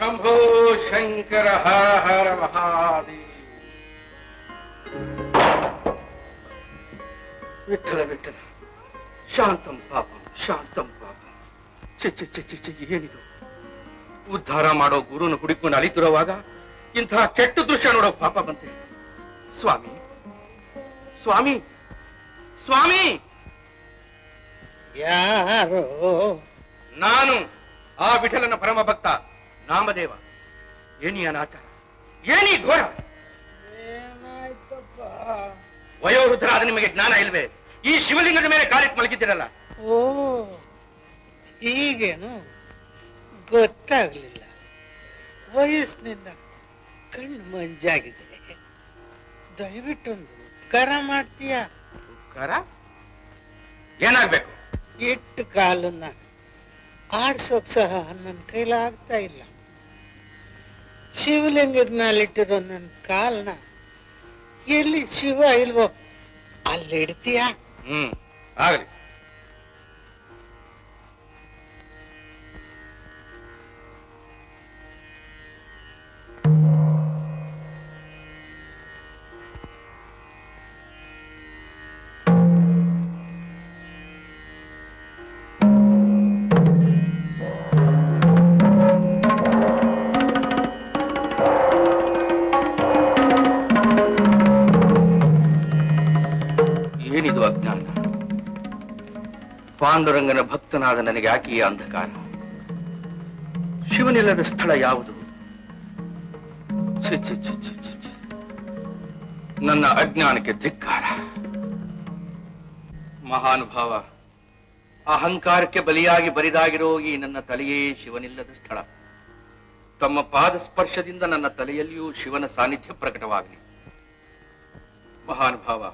ಶಂಭೋ ಶಂಕರ ಹರ ಹರ ಮಹಾದೇವ ವಿಠಲ ವಿಠಲ ಶಾಂತಂ ಪಾಪಂ ಶಾಂತಂ ಪಾಪಂ ಚಿ ಚಿ ಚಿ ಚಿ ಚಿ ಏನಿದು ಉದ್ಧಾರ ಮಾಡೋ ಗುರುನ ಹುಡುಕೊಂಡು ಅಲಿತಿರುವಾಗ ಇಂತಹ ಕೆಟ್ಟ ದೃಶ್ಯ ನೋಡೋ ಪಾಪ ಬಂತೆ ಸ್ವಾಮಿ ಸ್ವಾಮಿ ಸ್ವಾಮಿ ಯಾರು ನಾನು ಆ ವಿಠಲನ ಪರಮ ಭಕ್ತ ನಾಮದೇವ ಏನಿ ಅನಾಚಾರ ಏನಿ ಘೋರ? ವಯೋವೃದ್ಧರಾದ ನಿಮಗೆ ಜ್ಞಾನ ಇಲ್ವೇ? ಈ ಶಿವಲಿಂಗದ ಮೇಲೆ ಕಾಲಿಟ್ಟು ಮಲಗಿದ್ದೀರಲ್ಲ? ಓ ಈಗೇನು ಗೊತ್ತಾಗ್ಲಿಲ್ಲ. ವಯಸ್ಸಿನಿಂದ ಕಣ್ಣು ಮಂಜಾಗಿದೆ. ದಯವಿಟ್ಟೊಂದು ಉಪಕಾರ ಮಾಡ್ತೀಯ? ಉಪಕಾರ? ಏನಾಗ್ಬೇಕು? ಎಟ್ಟು ಕಾಲನ್ನ ಆಡ್ಸೋಕ್ ಸಹ ನನ್ನ ಕೈಲಾಗ್ತಾ ಇಲ್ಲ. ಶಿವಲಿಂಗದ ಮೇಲಿಟ್ಟಿರೋ ನನ್ನ ಕಾಲ್ನ ಎಲ್ಲಿ ಶಿವ ಇಲ್ವೋ ಅಲ್ಲಿ ಇಡ್ತೀಯಾ ಹ್ಮ್ ಆಗಲಿ. ಏನಿದು ಅಜ್ಞಾನ? ಪಾಂಡುರಂಗನ ಭಕ್ತನಾದ ನನಗೆ ಆಕೆಯ ಅಂಧಕಾರ ಶಿವನಿಲ್ಲದ ಸ್ಥಳ ಯಾವುದು. ನನ್ನ ಅಜ್ಞಾನಕ್ಕೆ ಧಿಕ್ಕಾರ. ಮಹಾನುಭಾವ, ಅಹಂಕಾರಕ್ಕೆ ಬಲಿಯಾಗಿ ಬರಿದಾಗಿರೋ ಈ ನನ್ನ ತಲೆಯೇ ಶಿವನಿಲ್ಲದ ಸ್ಥಳ. ತಮ್ಮ ಪಾದ ಸ್ಪರ್ಶದಿಂದ ನನ್ನ ತಲೆಯಲ್ಲಿಯೂ ಶಿವನ ಸಾನ್ನಿಧ್ಯ ಪ್ರಕಟವಾಗಲಿ. ಮಹಾನುಭಾವ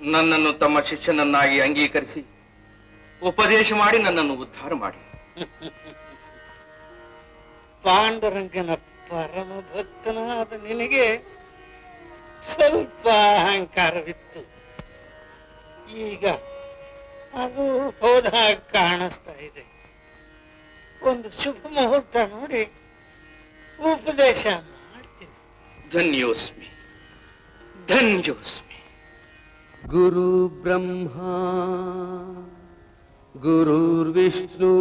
ನನ್ನನ್ನು ತಮ್ಮ ಶಿಷ್ಯನನ್ನಾಗಿ ಅಂಗೀಕರಿಸಿ ಉಪದೇಶ ಮಾಡಿ ನನ್ನನ್ನು ಉದ್ಧಾರ ಮಾಡಿ. ಪಾಂಡುರಂಗನ ಪರಮ ಭಕ್ತನಾದ ನಿನಗೆ ಸ್ವಲ್ಪ ಅಹಂಕಾರವಿತ್ತು. ಈಗ ಅದು ಹೋದ ಕಾಣಿಸ್ತಾ ಇದೆ. ಒಂದು ಶುಭ ಮುಹೂರ್ತ ನೋಡಿ ಉಪದೇಶ ಮಾಡ್ತೀನಿ. ಧನ್ಯೋಸ್ಮಿ. ಧನ್ಯೋಸ್ಮಿ. गुरु ब्रह्मा गुरुर्विष्णु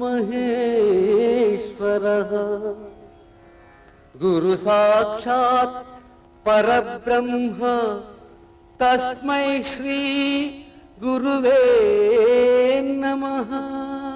महेश्वर। गुरु साक्षात परब्रह्म तस्मै श्री गुरुवे नमः।